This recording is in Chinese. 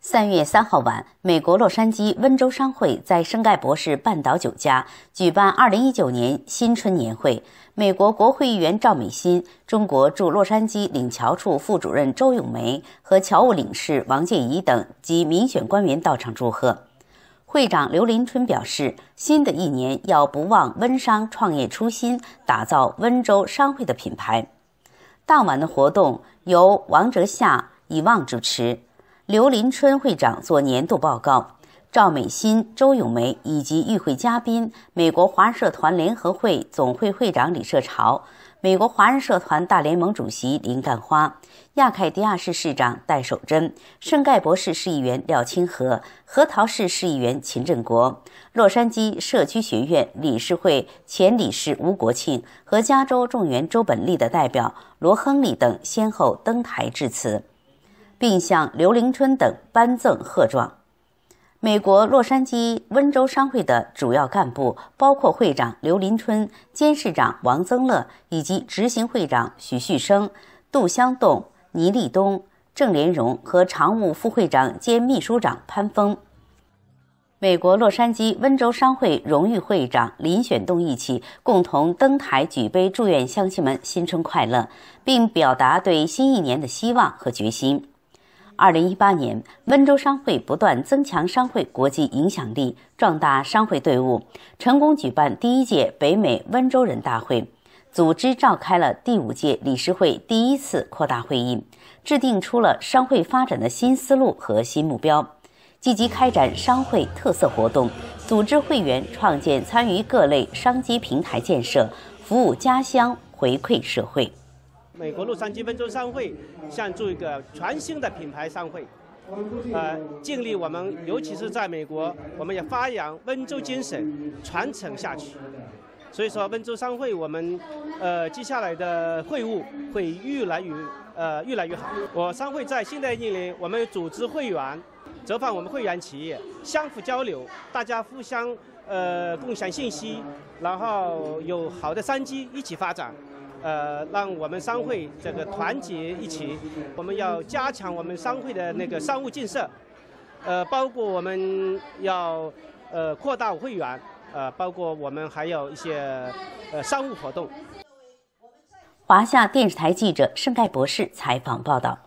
三月三号晚，美国洛杉矶温州商会在圣盖博士半岛酒家举办二零一九年新春年会。美国国会议员赵美心、中国驻洛杉矶领侨处副主任周永梅和侨务领事王建怡等及民选官员到场祝贺。会长刘林春表示，新的一年要不忘温商创业初心，打造温州商会的品牌。当晚的活动由王哲夏、以望主持。刘林春会长做年度报告，赵美心、周咏梅以及与会嘉宾，美国华人社团联合会总会会长李社潮，美国华人社团大联盟主席林干花，亚凯迪亚市市长戴守贞，圣盖博士市议员廖清和，核桃市市议员秦振国，洛杉矶社区学院理事会前理事吴国庆和加州众员周本利的代表罗亨利等先后登台致辞。并向刘林春等颁赠贺状。美国洛杉矶温州商会的主要干部包括会长刘林春、监事长王增乐以及执行会长许旭生、杜湘栋、倪立东、郑连荣和常务副会长兼秘书长潘峰。美国洛杉矶温州商会荣誉会长林选栋一起共同登台举杯，祝愿乡亲们新春快乐，并表达对新一年的希望和决心。二零一八年，温州商会不断增强商会国际影响力，壮大商会队伍，成功举办第一届北美温州人大会，组织召开了第五届理事会第一次扩大会议，制定出了商会发展的新思路和新目标，积极开展商会特色活动，组织会员创建参与各类商机平台建设，服务家乡，回馈社会。美国洛杉矶温州商会想做一个全新的品牌商会，呃，尽力我们，尤其是在美国，我们要发扬温州精神，传承下去。所以说，温州商会我们呃接下来的会务会越来越呃越来越好。我商会在新的一年，我们组织会员，走访我们会员企业，相互交流，大家互相呃共享信息，然后有好的商机一起发展。呃，让我们商会这个团结一起，我们要加强我们商会的那个商务建设，呃，包括我们要呃扩大会员，呃，包括我们还有一些呃商务活动。华夏电视台记者盛盖博士采访报道。